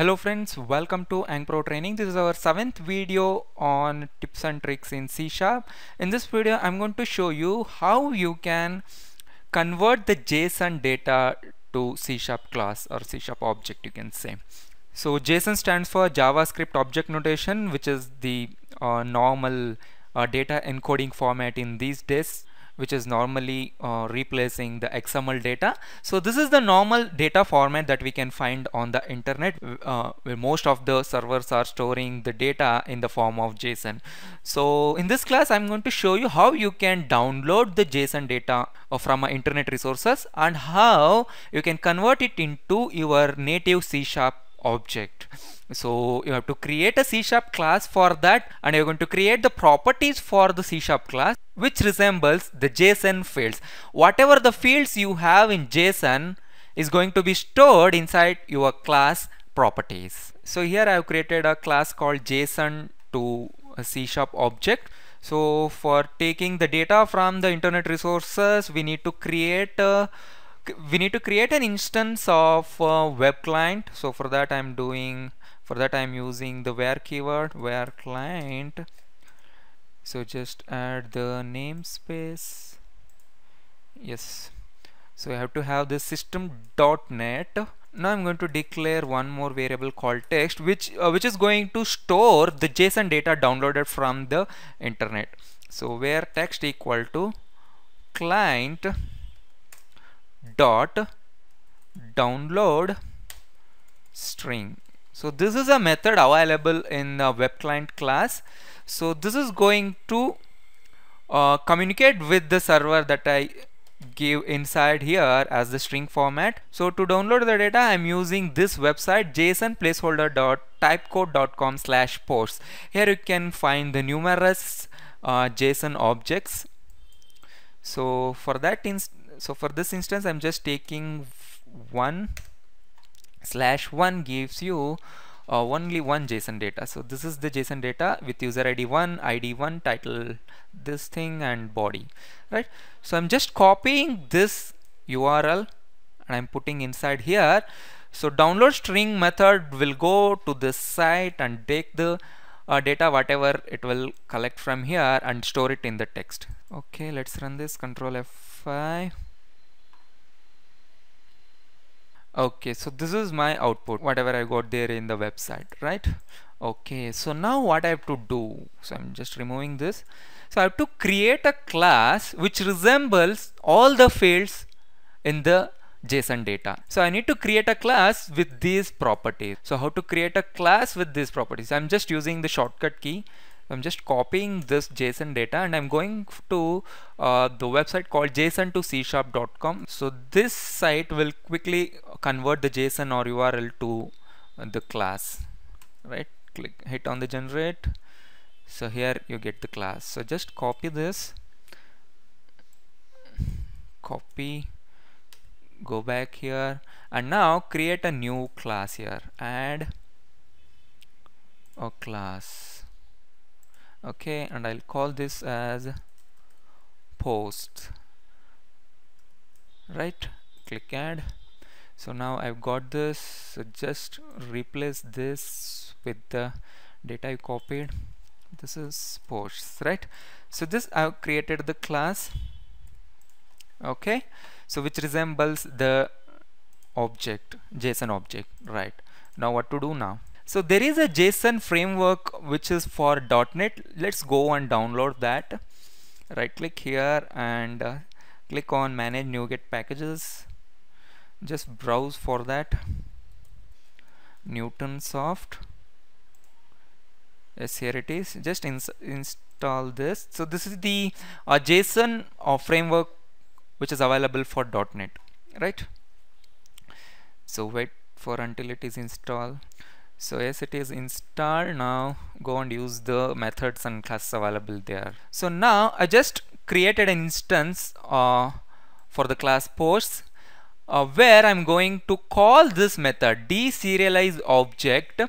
Hello friends, welcome to Pro training. This is our seventh video on tips and tricks in C Sharp. In this video, I'm going to show you how you can convert the JSON data to C Sharp class or C Sharp object you can say. So JSON stands for JavaScript Object Notation which is the uh, normal uh, data encoding format in these days which is normally uh, replacing the XML data. So this is the normal data format that we can find on the internet uh, where most of the servers are storing the data in the form of JSON. So in this class I'm going to show you how you can download the JSON data uh, from internet resources and how you can convert it into your native C Sharp object so you have to create a C sharp class for that and you're going to create the properties for the C sharp class which resembles the JSON fields. Whatever the fields you have in JSON is going to be stored inside your class properties. So here I have created a class called JSON to a C sharp object. So for taking the data from the internet resources we need to create a we need to create an instance of web client so for that I'm doing for that I'm using the var keyword var client. So just add the namespace. Yes. So I have to have this system.net now I'm going to declare one more variable called text which uh, which is going to store the JSON data downloaded from the internet. So var text equal to client dot download string so this is a method available in the web client class. So this is going to uh, communicate with the server that I give inside here as the string format. So to download the data I'm using this website json placeholder.typicode.com slash posts. Here you can find the numerous uh, JSON objects. So for that so for this instance I'm just taking one slash 1 gives you uh, only one JSON data. So this is the JSON data with user ID 1 ID 1 title this thing and body right? So I'm just copying this URL and I'm putting inside here. So download string method will go to this site and take the uh, data whatever it will collect from here and store it in the text. Okay let's run this control F5 okay so this is my output whatever I got there in the website right? Okay so now what I have to do? So I'm just removing this. So I have to create a class which resembles all the fields in the JSON data. So I need to create a class with these properties. So how to create a class with these properties? I'm just using the shortcut key I'm just copying this JSON data and I'm going to uh, the website called json to c sharp.com. So this site will quickly convert the JSON or URL to the class. Right? Click hit on the generate. So here you get the class. So just copy this. Copy. Go back here and now create a new class here. Add a class okay and I'll call this as post. Right click add. So now I've got this so just replace this with the data I copied. This is posts right? So this I've created the class okay? So which resembles the object JSON object right? Now what to do now so there is a JSON framework which is for .NET. Let's go and download that. Right click here and uh, click on manage NuGet packages. Just browse for that. Newtonsoft. Yes, here it is. Just ins install this. So this is the uh, JSON uh, framework which is available for .NET, right? So wait for until it is installed so as it is installed now go and use the methods and classes available there. So now I just created an instance uh, for the class posts uh, where I'm going to call this method deserialize object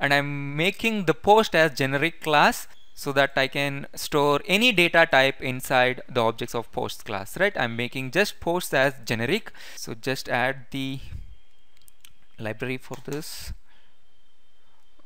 and I'm making the post as generic class so that I can store any data type inside the objects of post class right? I'm making just posts as generic. So just add the library for this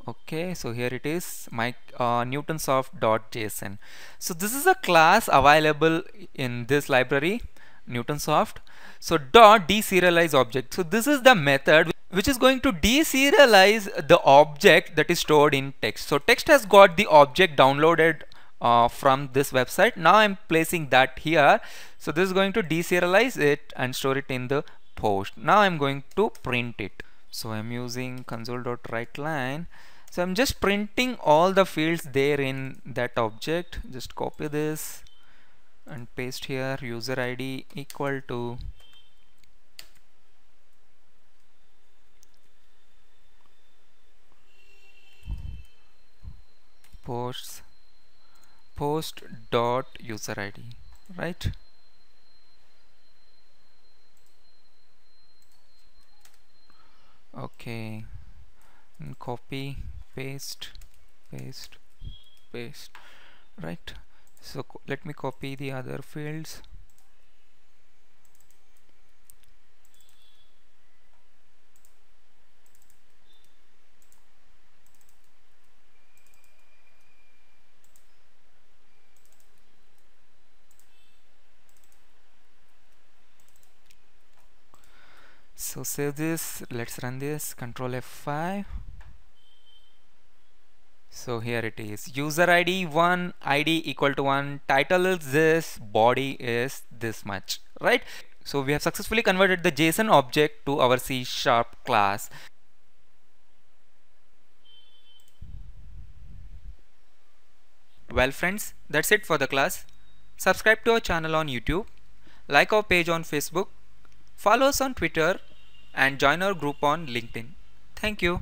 okay so here it is my uh, newtonsoft.json so this is a class available in this library newtonsoft. So dot deserialize object. So this is the method which is going to deserialize the object that is stored in text. So text has got the object downloaded uh, from this website. Now I'm placing that here. So this is going to deserialize it and store it in the post. Now I'm going to print it. So I'm using console.writeline so I'm just printing all the fields there in that object. Just copy this and paste here. User ID equal to posts post dot user id right? Okay. And copy paste paste paste right? So let me copy the other fields. So save this. Let's run this. Control F5 so here it is. User ID 1 ID equal to 1 title is this body is this much right? So we have successfully converted the JSON object to our C sharp class. Well friends that's it for the class. Subscribe to our channel on YouTube. Like our page on Facebook. Follow us on Twitter and join our group on LinkedIn. Thank you.